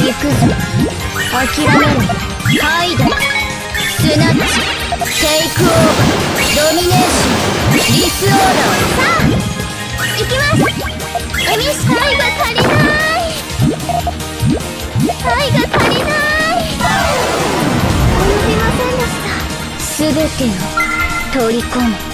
行くぞ諦めろハイドスナッチテイクオーバードミネーションディスオーダーさあ行きますエミス愛が足りない愛が足りない及びませんでした全てを取り込む